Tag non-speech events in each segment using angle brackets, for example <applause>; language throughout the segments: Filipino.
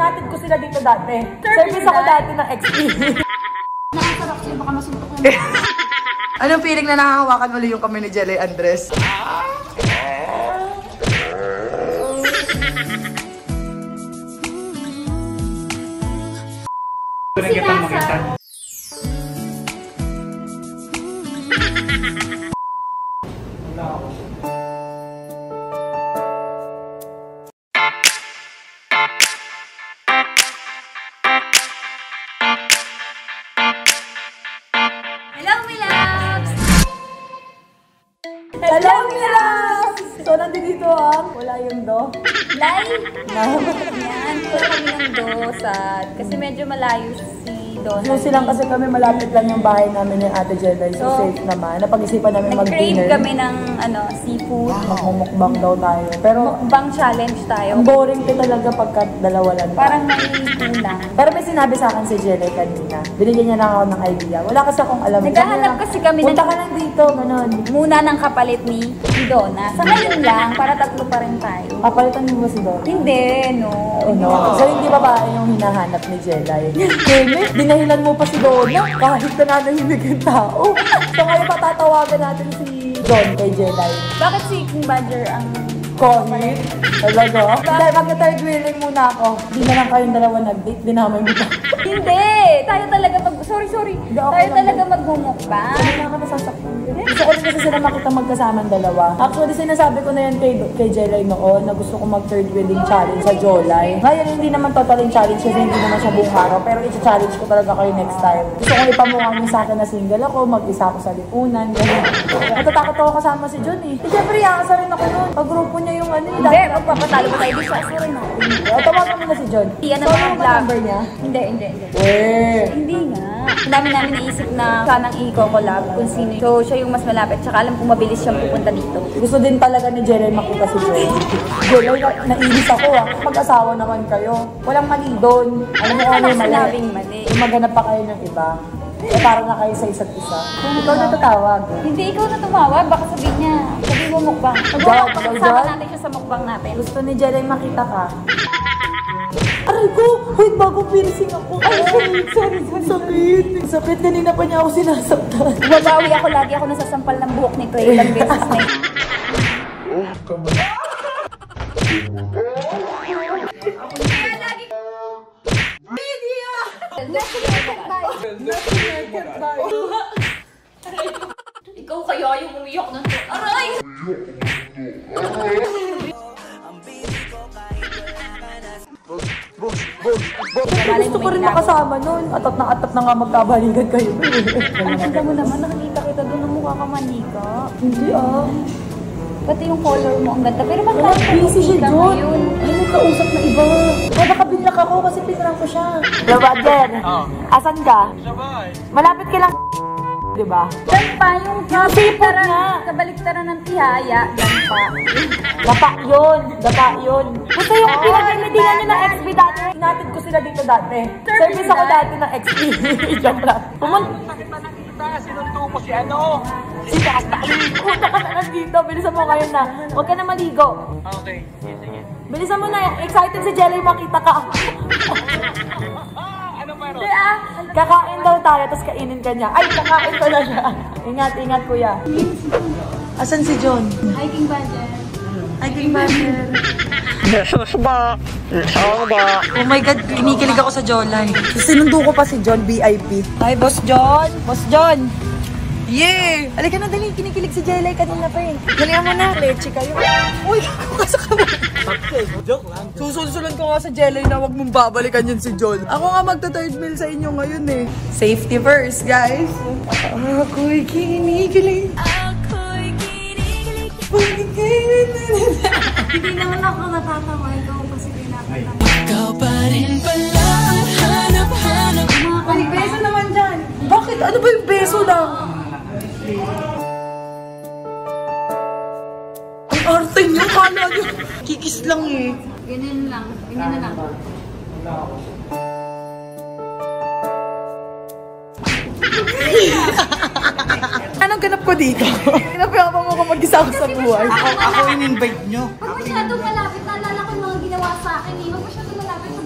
Hinatid ko sila dito dati. Service ako dati ng XP. <laughs> Nakasarap sa'yo, baka masuntok lang. <laughs> Anong feeling na nakahawakan uli yung kami ni Jelly Andres? Sinasa. Hello, <laughs> Nandito ang wala yung do. Live! <laughs> Yan, wala kami ng dosad. Kasi medyo malayo si Don. Susi lang kasi kami malapit lang yung bahay namin ni Ate Jelly. So, So, safe naman. Napag-isipan namin Nag-crave mag-dinner. kami ng ano, seafood. Magmumukbang daw tayo. Pero, Mukbang challenge tayo. ang boring din talaga pagka dalawa lang. Parang may kulang. Pero may sinabi sa akin si Jelly kanina. Binigyan niya lang ako ng idea. Wala kasi akong alam. Naghahanap kasi kami ng- Punta ka lang dito, ganun. Muna ng kapalit ni Donna. Sa ngayon lang, para tatlo pa rin tayo. Kapalitan mo ba si Dora? Hindi, no. Oh, no. So, hindi babae yung hinahanap ni Jelay. Kemi, <laughs> dinahilan mo pa si Donna kahit na nanahimik yung tao. So, ngayon patatawagan natin si Don kay Jelay. Bakit si King Badger ang... Kahit? Talaga? <laughs> Dahil mag-third wheeling muna ako. Di na lang kayong dalawa nag-date, dinamay mo pa. Hindi! Tayo talaga mag... Sorry, sorry. Hindi, okay Tayo lang talaga magmumukbang. Hindi na ako nasasaktan. Gusto ko rin kasi sila makita magkasama ang dalawa. Actually, sinasabi ko na yan kay, kay Jelay noon na gusto ko mag-third wheeling challenge sa Jolay. Ngayon, hindi naman totaling challenge kasi hindi naman siya buong araw. Pero iti-challenge ko talaga kayo next time. Gusto ko ipamukha niyo sa akin na single ako, mag-isa ako sa lipunan, gano'n. Natatakot ako kasama si John eh. Eh, syempre, yakasa rin ako noon. Pag grupo niya yung ano eh. Hindi, magpapatalo pa tayo. Di siya, sorry na. O, tawagan mo na si John. Ang mga ano ba vlog. number niya? Hindi, hindi, hindi. Eh. Hindi nga. Ang dami namin naisip na sanang i-collab kung sino. So, siya yung mas malapit. Tsaka alam kong mabilis siyang pupunta dito. Gusto din talaga ni Jelay makita si Joy. Jelay, na- nainis ako ah. Mag-asawa naman kayo. Walang mali doon. Alam mo kung ano yung mali? Mali. Yung maghanap pa kayo ng iba. Eh, para na kayo sa isa't isa. Ikaw na tatawag. Hindi, ikaw na tumawag. Baka sabihin niya, sabi mo mukbang. John. natin siya sa mukbang natin. Gusto ni Jelay makita ka. Aray ko! Wait, bago piercing ako. Ay, sorry, sorry, sorry. Sakit. Sakit. Kanina pa niya ako sinasaktan. Babawi ako lagi ako nasasampal ng buhok nito eh. Ilang beses na yun. Ikaw kaya yung umiyak ng Aray! Gusto ko rin makasama nun. Atat na atat na nga magkabalikan kayo. <laughs> Ang ganda mo naman, nakikita kita doon ng mukha ka manika. Hindi ah. Pati yung color mo, ang ganda. Pero Oh, magkano busy siya ka doon. ngayon? Ay, may kausap na iba. Ay, baka binlak ako kasi pinrang ko siya. Hello, Badger. Asan ka? Malapit ka lang. Di ba? Yan pa, yung sipot nga. kabaliktaran ng tihaya. Yan pa. Dapa yun. Dapa yun. Basta yung pinag-imitingan niyo ng XP dati. Hinatid ko sila dito dati. Service ako dati ng XP. <laughs> Joke lang. Pumunta. Sinundo mo si ano? Si Tatali. Punta ka na dito. Bilisan mo ngayon na. Huwag ka na maligo. Okay, sige. Bilisan mo na. Excited si Jelly makita ka. <laughs> Hindi ah. Kakain daw tayo, tapos kainin ka niya. Ay, kakain ko na siya. Ingat, ingat kuya. Asan si John? Hiking budget. Ay, King Master. ba? ba? Oh my God, kinikilig ako sa Jolay. Sinundo ko pa si John, VIP. Hi, Boss John. Boss John. Yeah! Halika na, dali. Kinikilig si Jelay kanina pa eh. Dali mo na. Leche kayo. Uy, kasa ka ba? Joke lang. Susulsulan ko nga sa Jelay na wag mong babalikan yun si John. Ako nga magta-third meal sa inyo ngayon eh. Safety first, guys. Ako'y kinikilig. Hindi naman ako natatawa. Ikaw kasi pinapatawa. Ikaw pa rin pala ang hanap-hanap Ay, beso naman dyan. Bakit? Ano ba yung beso lang? Ang arte niyo, kala niyo. Kikis lang eh. Ganyan lang. Ganyan na lang. Anong ganap ko dito? Kinapayapa mo ko mag-isa ako sa buhay. Ako, ako in-invite nyo. Huwag masyadong malapit. Naalala ko yung mga ginawa sa akin eh. Huwag masyadong malapit sa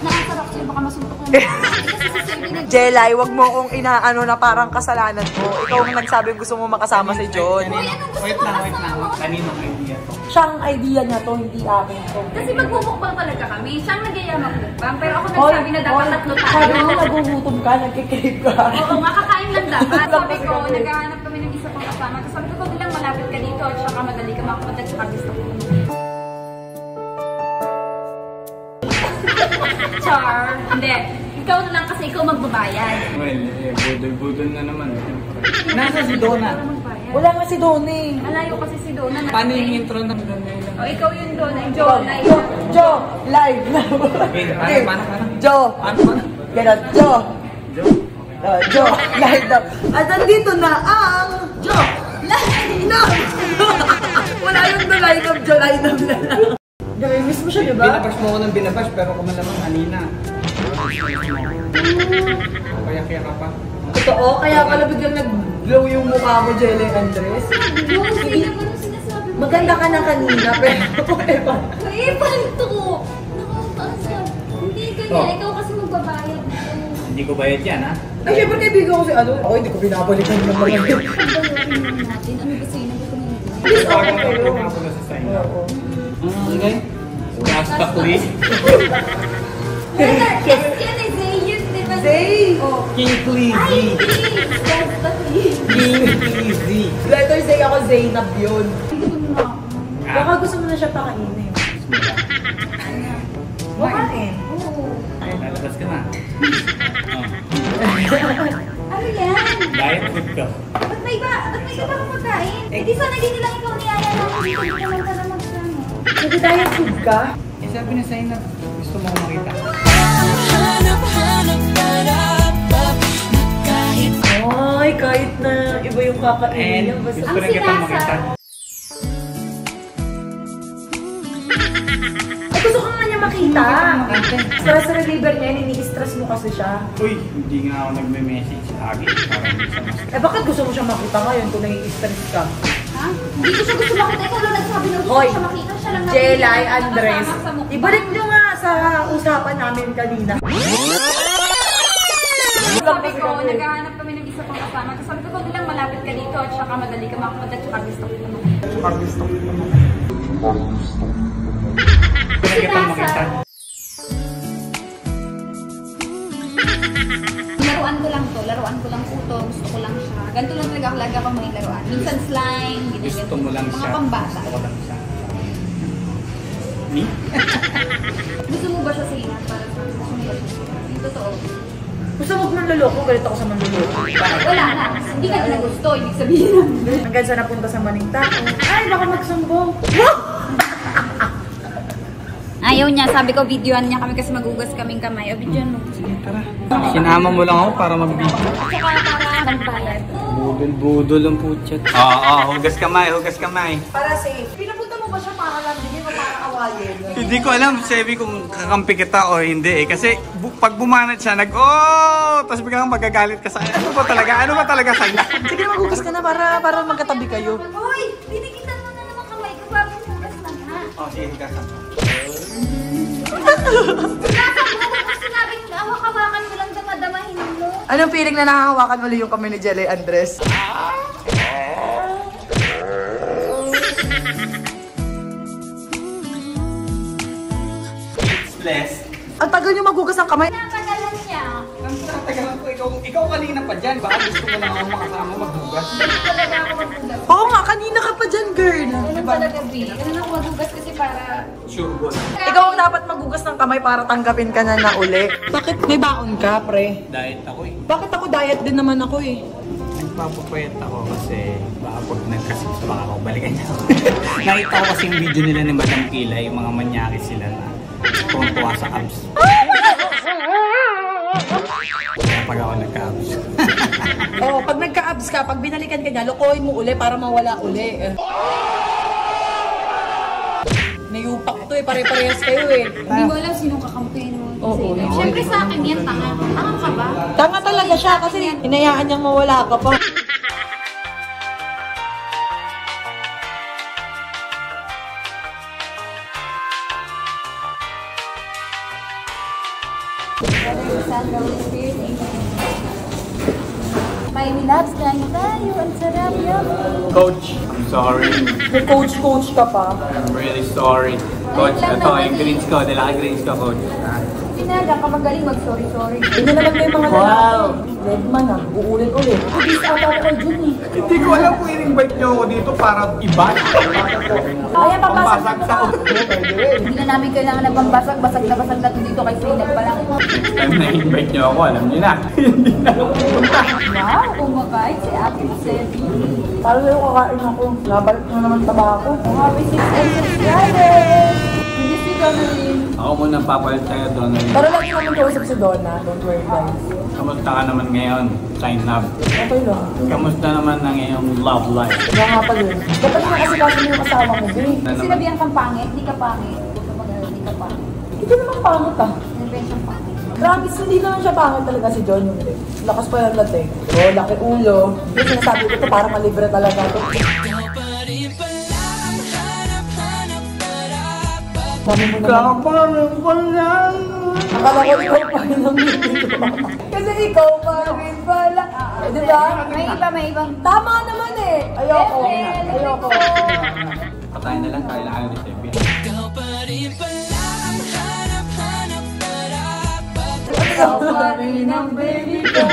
buti. Oh! Jelay, wag mo akong inaano na parang kasalanan ko. Ikaw ang nagsabing gusto mo makasama si John. Wait lang, wait lang. Kaninong idea to? Siyang idea niya to, hindi akin to. Kasi magmumukbang talaga kami. Siyang nagyaya magmukbang. Pero ako nagsabi na dapat tatlo Sabi mo, tayo. nagugutom ka, nagkikrave ka. Oo, makakain lang dapat. Sabi ko, naghahanap kami ng isa pang kasama. Tapos sabi ko, pag lang malapit ka dito at saka madali ka makapunta sa gusto ko. Char. Hindi. Ikaw na lang kasi ikaw magbabayad. Well, eh, budol-budol na naman. Nasa si Donna. Wala nga si Donnie. Malayo kasi si Donna. na- Paano yung intro ng Donna yun? O, ikaw yung Donna. Yung Jo, Donna. Jo, Jo, live na. <laughs> Okay, paano, paano, paano? Jo, Paano, paano? ganon, Jo. Jo? Jo, live na. At nandito na ang Jo, live na. Wala yung the line of Jo, line of na lang. Gabi, miss mo siya, di ba? Binabash mo ako ng binabash pero kumalamang kanina. <laughs> Kaya kaya ka pa. Totoo, kaya pala biglang nag-glow yung mukha mo, Jelly Andres. Ba nung sinasabi mo? Maganda ka na kanina, <laughs> pero ewan. Eh, palito ko. Nakakataas ka. Hindi ganyan. Oh. Ikaw kasi magbabayad. Hindi ko bayad yan, ha? Ay, syempre kaibigan ko si ano. Ako, hindi ko binabalikan yung mga yun. natin. Ano ba sa'yo? Please, okay kayo. Kaya ako na sa sign up. Ah, okay. Basta quiz. Yes, yan eh. Zay yun, di ba? Zay! Oh. King Ay, Pleasy. please. King Pleasy. Letter Zay ako, Zainab yun. Gutom na gusto mo na siya pakainin. Kumain. Oo. Ay, lalabas ka na. Oh. Ano yan? Diet food ka. Ba't may iba? Ba't may iba kang pagkain? Eh, di sana dito lang ikaw niyaya namin dito. Dito lang ka Pwede tayo food ka? Eh, sabi na sa'yo na gusto mo makita. Hanap-hanap para na kahit Ay, kahit na iba yung kakainin niya. Basta kitang makita. Ay, gusto ko nga niya makita. Stress reliever niya, ini-stress mo kasi siya. Uy, hindi nga ako nagme-message lagi. Minsan mas Eh, bakit gusto mo siya makita ngayon kung nai-stress ka? Ha? Hindi ko siya gusto makita. Ikaw lang nagsabi na gusto Hoy, ko siya makita. Siya lang Jelay. Andres. Ibalik niyo nga sa usapan namin kanina. Sabi ko, naghahanap kami ng isa pang kasama. Tapos sabi ko, pag lang malapit ka dito at saka madali ka makapunta at saka gusto ko naman. gusto rin kitang makita. Laruan ko lang to. Laruan ko lang po to. Gusto ko lang siya. Ganito lang talaga ako lagi ako mga laruan. Minsan slime, ganyan. Gusto mo lang Mga siya. pambata. Gusto ko lang siya. Me? <laughs> Gusto mo ba siya sa ingat para sa gusto mo ba siya? Yung totoo. Gusto mo manluloko, galit ako sa manluloko. Wala na. Hindi ka na gusto. Ibig sabihin. Hanggang sa napunta sa maning tao. Ay, baka magsumbong. Ayaw niya. Sabi ko, videoan niya kami kasi magugas kaming kamay. O, videoan mo. Tara. Sinama mo lang ako para mag-video. Tsaka para magbayad. Budol-budol ang putya. Oo, oo. Hugas kamay, hugas kamay. Para safe. Pinapunta mo ba siya para lambingin o para awayin? Hindi ko alam, Sebi, kung kakampi kita o hindi eh. Kasi bu- pag bumanat siya, nag, oh! Tapos biglang magagalit ka sa Ano ba talaga? Ano ba talaga sa'yo? <laughs> Sige na, magugas ka na para, para magkatabi kayo. Hoy! Dinikitan mo na naman kamay ko bago hugas na nga. Oh, sige, hugas. Anong feeling na nakahawakan muli yung kami ni Jelly Andres? Less. Ang tagal niyo magugas ng kamay. Tatagal ko, ikaw, ikaw kanina pa dyan. Baka gusto mo lang ako makasama maghugas. Ganun talaga ako maghugas. Oo nga, kanina ka pa dyan, girl. Ganun talaga, B. Ganun ako maghugas kasi para... Sure, boy. Ikaw ang dapat magugas ng kamay para tanggapin ka na na uli. Bakit may baon ka, pre? Diet ako eh. Bakit ako diet din naman ako eh? Nagpapapayat ako kasi baka pag nagkasis baka ako balikan niya. <laughs> Nakita ko kasi yung video nila ni Madam Kila, yung mga manyaki sila na tuwa sa abs. Pag ako nagka-abs. <laughs> Oo, pag nagka-abs ka, pag binalikan ka niya, lokohin mo uli para mawala uli. Eh. Nayupak to eh, pare-parehas kayo eh. Hindi mo alam sinong kakampi mo. Oo, oo. Siyempre sa akin yan, tanga. Tanga ka ba? Tanga talaga siya kasi hinayaan niyang mawala ka pa. Sandal Spirit, May relax na tayo. Ang sarap yun. Coach, I'm sorry. May coach-coach ka pa. I'm really sorry. Coach, lang ito yung greens ko. Dala greens ko, coach. Pinaga ka magaling mag-sorry-sorry. Hindi naman kayo mga Wow. lalaki. Redman ah, uulit-ulit. Please, ata ko dyan eh. Hindi ko alam kung in-invite niyo ako dito para iba. Kaya mo sa na. Hindi na namin kailangan ng pambasag. Basag na basag na to dito kay Zeynep pa lang. Next time na invite niyo ako, alam niyo na. <laughs> Hindi na ako pupunta. Wow, kumakain si Ate Sebi. Parang yung kakain ako. Nabalik na naman taba ako. Happy 6 and subscribers! Hindi Donalyn. Ako muna papalit sa'yo, Donald. Pero lagi namin kausap si Donna. Don't worry guys. Kamusta ka naman ngayon? Sign up. Okay lang. Kamusta naman ang iyong love life? Kaya nga pala yun. Dapat nga kasi kasi yung kasama mo, babe. Na naman? Sinabihan kang pangit, di ka pangit. Huwag ka mag di ka pangit. Hindi naman pangit ah. Sinabihan siyang pangit. Promise, hindi naman siya pangit talaga si John yung rin. Lakas pa yung lating. Oh, laki ulo. Yung sinasabi ko to para malibre talaga to. Dami mo naman. Kaparang. Akala ko ikaw pa rin ang bibig ko. Kasi ikaw pa rin pala. Eh, di ba? May iba, may ibang... Tama naman eh. Ayoko. Ayoko. Patayin na lang, kailangan ni Sebi. Ikaw pa rin pala ang hanap-hanap dapat Ikaw pa rin ang baby ko.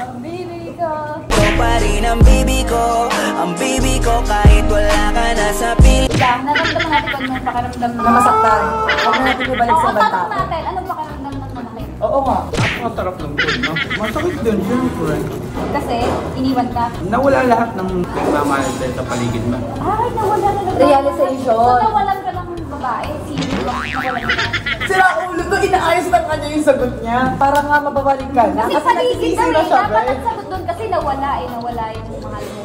Ang baby ko. Ikaw pa rin ang baby ko Ang baby ko kahit wala ka na sa anong pakiramdam Na masaktan. Huwag na natin ibalik sa banta. tanong natin, anong pakiramdam ng manakit? Oo nga. Napakasarap lang po, no? Masakit din, syempre. Kasi, iniwan ka. Nawala lahat ng nagmamahal sa'yo sa paligid mo. Ay, nawala na naman. Realization. So, nawalan ka ng babae. Sino? Nawalan ka. Sira ulo to, inaayos lang kanya yung sagot niya. Para nga mababalik ka na. Kasi Kasi paligid na eh. siya, Dapat ang sagot doon kasi nawala eh. Nawala yung mahal mo.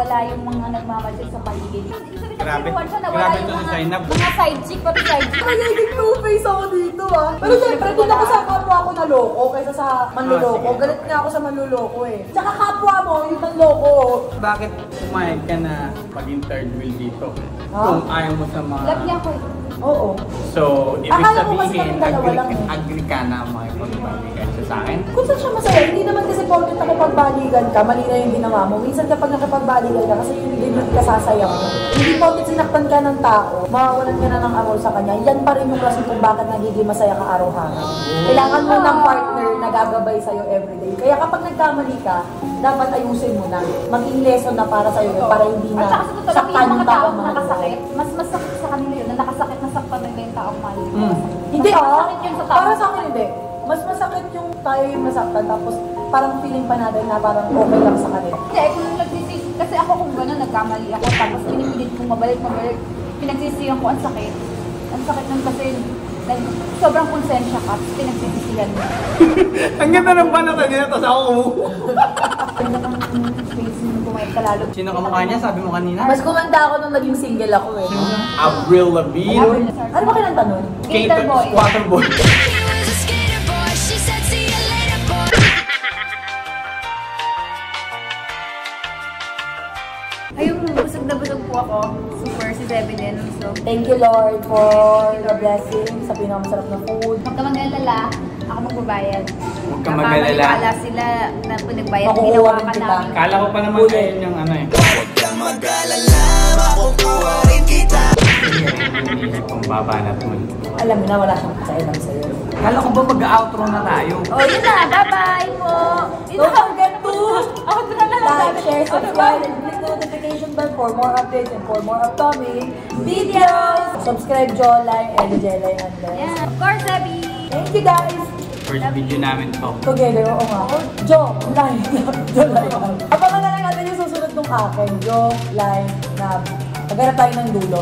Nawala yung mga nagmamahal sa'yo sa paligid. Sabihin, Grabe. siya, nawala Grabe yung mga, Zainab. mga side chick, pati side chick. Ay, naging two-face ako dito ah. Pero syempre, doon ako sa kapwa ko naloko kaysa sa manluloko. Ah. Galit nga ako sa manluloko eh. Tsaka kapwa mo, yung manloko. Bakit pumayag ka na maging third wheel dito? Ha? Kung ayaw mo sa mga... Love niya ko eh. Oo. So, ibig Akala sabihin, lang eh. agree ka na makipagbalikan siya sa akin? Kung saan siya masaya, hindi naman kasi porket nakipagbaligan ka, mali na yung ginawa mo. Minsan kapag nakipagbaligan ka, kasi yung limit ka sasayang mo. Hindi porket sinaktan ka ng tao, mawawalan ka na ng amor sa kanya, yan pa rin yung rason kung bakit nagiging masaya ka araw-araw. Kailangan mo ng partner na gagabay sa'yo everyday. Kaya kapag nagkamali ka, dapat ayusin mo na. Maging lesson na para sa'yo para hindi At na saka sa totoo yung mga taong nakasakit, mas masakit sa kanila yun, na nakasakit na saktan nila yung taong nila. Mm. Hindi ah. Para sa akin hindi. Mas masakit yung tayo yung nasaktan tapos parang feeling pa natin na parang okay lang sa kanila. Hindi, kung nagsisi, kasi ako kung gano'n, nagkamali ako, tapos pinipilit kong mabalik, mabalik, pinagsisiyan ko, ang sakit. Ang sakit nun kasi, nag, sobrang konsensya ka, pinagsisisiyan mo. <laughs> Ang ganda ng banata niya, tapos ako umuho. Ganda ng face mo kumain ka lalo. Sino kamukha niya? Sabi mo kanina? Mas kumanda ako nung naging single ako eh. Avril Lavigne. Ano ba kinanta nun? Skater boy. Water boy. Thank you Lord for the blessing sa pinakamasarap na food. huwag ka mag-alala, ako magbabayad. Huwag ka mag-alala. Nakakaniwala sila na pinagbayad, ginawa ka namin. Kala ko pa naman ayun yung ano eh. Huwag kang mag-alala Makukuha rin kita iniisip kong babanat mo. eh. Alam mo na, wala siyang kasailan sa'yo. Kala ko ba mag-outro na tayo? Oh, yun na. Bye-bye po. Yun na. forget to Ako na lang like, sabi. share, Ano ba? subscribe, notification bell for more updates and for more upcoming videos. Subscribe Jolai and Jelay Andres. Yeah, of course, Debbie. Thank you guys! First video namin to. Together, oo nga. Jo, line, Jo, line. Abangan na lang natin yung susunod ng akin. Jo, line, nab. Maghanap tayo ng dulo.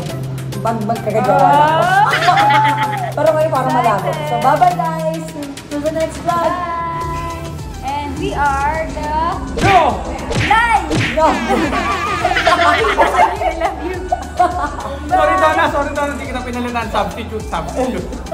Pag magkagagawa na ako. <laughs> Pero kayo parang malabo. So, bye-bye guys! To the next vlog! Bye. And we are the Go! live. No! Sorry Donna, sorry Donna, hindi kita pinalitan. Substitute, substitute.